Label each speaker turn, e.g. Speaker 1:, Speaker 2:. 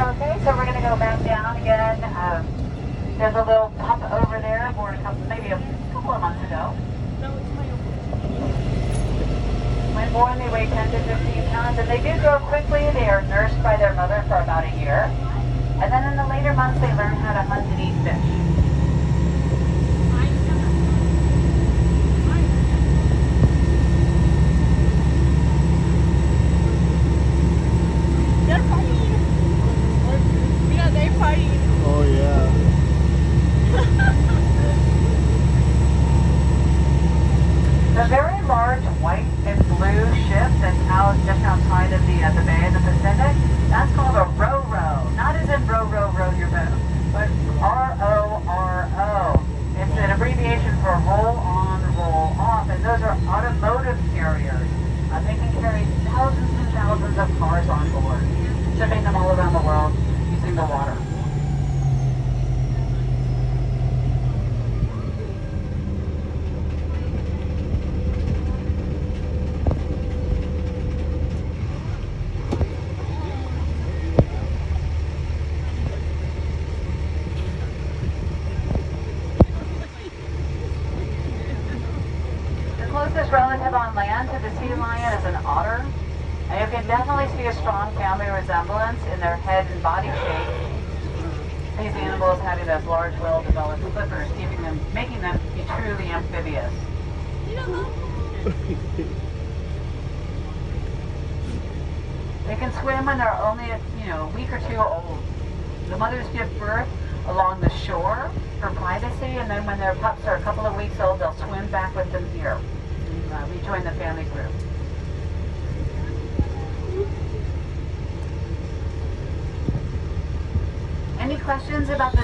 Speaker 1: Okay, so we're gonna go back down again. Um, there's a little pup over there, born a couple, maybe a couple of months ago. When born, they weigh 10 to 15 pounds, and they do grow quickly. They are nursed by their mother for about a year. And then in the later months, they learn how to hunt and eat fish. Very large white and blue ship that's out just outside of the uh, the Bay of the Pacific, that's called a row-row. Not as in row, row, row your boat, but R-O-R-O. It's an abbreviation for roll on, roll off, and those are automotive carriers. Uh, they can carry thousands and thousands of cars on board, shipping them all around the world using the water. The closest relative on land to the sea lion is an otter. And you can definitely see a strong family resemblance in their head and body shape. These animals having those large, well-developed flippers, keeping them, making them be truly amphibious. They can swim when they're only, you know, a week or two old. The mothers give birth along the shore for privacy, and then when their pups are a couple of weeks old, they'll swim back with them here. Uh, rejoin the family group. Any questions about the